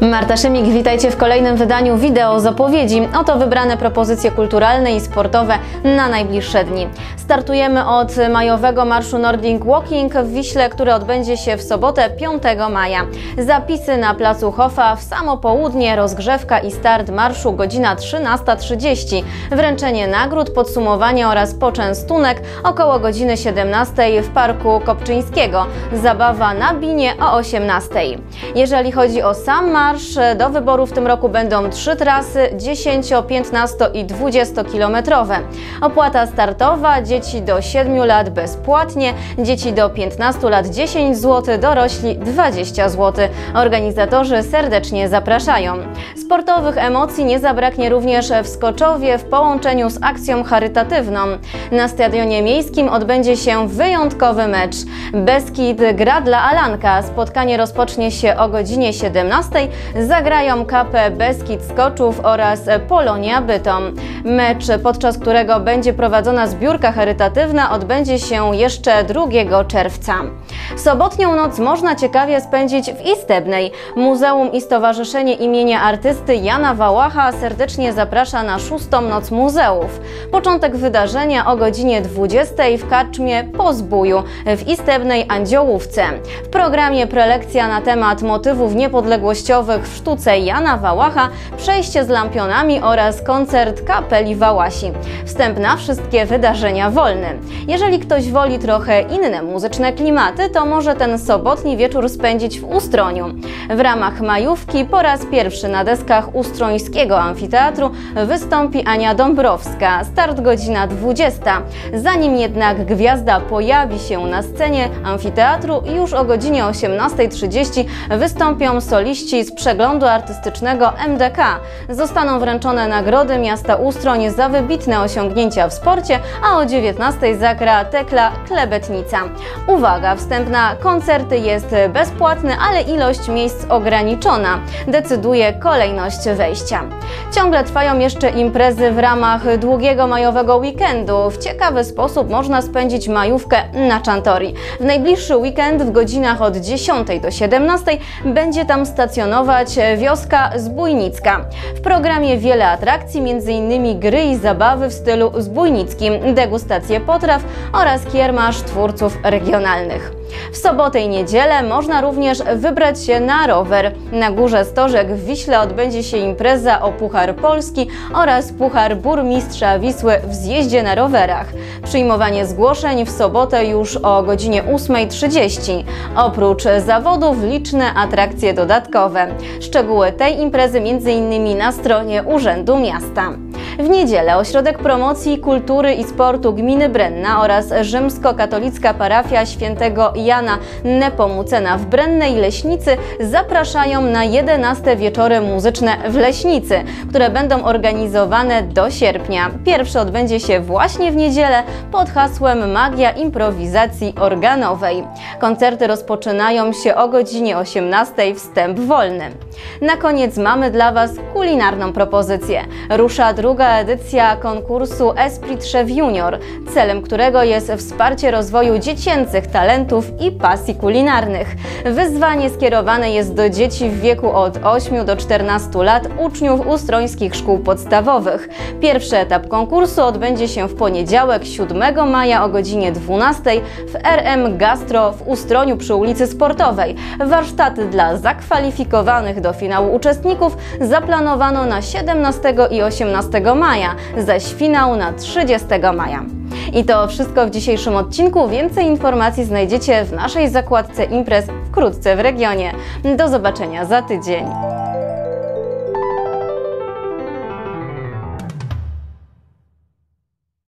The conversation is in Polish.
Marta Szymik, witajcie w kolejnym wydaniu wideo zapowiedzi. Oto wybrane propozycje kulturalne i sportowe na najbliższe dni. Startujemy od majowego marszu Nordic Walking w Wiśle, który odbędzie się w sobotę 5 maja. Zapisy na placu Hofa w samo południe, rozgrzewka i start marszu godzina 13.30. Wręczenie nagród, podsumowanie oraz poczęstunek około godziny 17 w Parku Kopczyńskiego. Zabawa na binie o 18. Jeżeli chodzi o sam marsz, do wyboru w tym roku będą trzy trasy 10, 15 i 20 kilometrowe. Opłata startowa dzieci do 7 lat bezpłatnie, dzieci do 15 lat 10 zł, dorośli 20 zł. Organizatorzy serdecznie zapraszają. Sportowych emocji nie zabraknie również w Skoczowie w połączeniu z akcją charytatywną. Na stadionie miejskim odbędzie się wyjątkowy mecz. Beskid gra dla Alanka. Spotkanie rozpocznie się o godzinie 17 zagrają kapę Beskid Skoczów oraz Polonia Bytom. Mecz, podczas którego będzie prowadzona zbiórka charytatywna, odbędzie się jeszcze 2 czerwca. Sobotnią noc można ciekawie spędzić w Istebnej. Muzeum i Stowarzyszenie imienia artysty Jana Wałacha serdecznie zaprasza na szóstą noc muzeów. Początek wydarzenia o godzinie 20 w karczmie po zbóju w Istebnej Andziołówce. W programie prelekcja na temat motywów niepodległościowych w sztuce Jana Wałacha, przejście z lampionami oraz koncert kapeli Wałasi. Wstęp na wszystkie wydarzenia wolny. Jeżeli ktoś woli trochę inne muzyczne klimaty, to może ten sobotni wieczór spędzić w Ustroniu. W ramach majówki po raz pierwszy na deskach Ustrońskiego Amfiteatru wystąpi Ania Dąbrowska. Start godzina 20. Zanim jednak gwiazda pojawi się na scenie amfiteatru, już o godzinie 18.30 wystąpią soliści z przeglądu artystycznego MDK. Zostaną wręczone nagrody miasta Ustroń za wybitne osiągnięcia w sporcie, a o 19.00 zagra Tekla Klebetnica. Uwaga, wstępna koncerty jest bezpłatny, ale ilość miejsc ograniczona. Decyduje kolejność wejścia. Ciągle trwają jeszcze imprezy w ramach długiego majowego weekendu. W ciekawy sposób można spędzić majówkę na Czantori. W najbliższy weekend w godzinach od 10 do 17 będzie tam stacjonować wioska Zbójnicka. W programie wiele atrakcji, m.in. gry i zabawy w stylu zbójnickim, degustacje potraw oraz kiermasz twórców regionalnych. W sobotę i niedzielę można również wybrać się na rower. Na Górze Stożek w Wiśle odbędzie się impreza o Puchar Polski oraz Puchar Burmistrza Wisły w zjeździe na rowerach. Przyjmowanie zgłoszeń w sobotę już o godzinie 8.30. Oprócz zawodów liczne atrakcje dodatkowe. Szczegóły tej imprezy m.in. na stronie Urzędu Miasta. W niedzielę Ośrodek Promocji Kultury i Sportu Gminy Brenna oraz Rzymskokatolicka Parafia Świętego Jana Nepomucena w Brennej Leśnicy zapraszają na 11 wieczory muzyczne w Leśnicy, które będą organizowane do sierpnia. Pierwszy odbędzie się właśnie w niedzielę pod hasłem Magia improwizacji organowej. Koncerty rozpoczynają się o godzinie 18, wstęp wolny. Na koniec mamy dla Was kulinarną propozycję. Rusza druga edycja konkursu Esprit Chef Junior, celem którego jest wsparcie rozwoju dziecięcych talentów i pasji kulinarnych. Wyzwanie skierowane jest do dzieci w wieku od 8 do 14 lat, uczniów ustrońskich szkół podstawowych. Pierwszy etap konkursu odbędzie się w poniedziałek 7 maja o godzinie 12 w RM Gastro w Ustroniu przy ulicy Sportowej. Warsztaty dla zakwalifikowanych do finału uczestników zaplanowano na 17 i 18 maja, zaś finał na 30 maja. I to wszystko w dzisiejszym odcinku. Więcej informacji znajdziecie w naszej zakładce imprez wkrótce w regionie. Do zobaczenia za tydzień.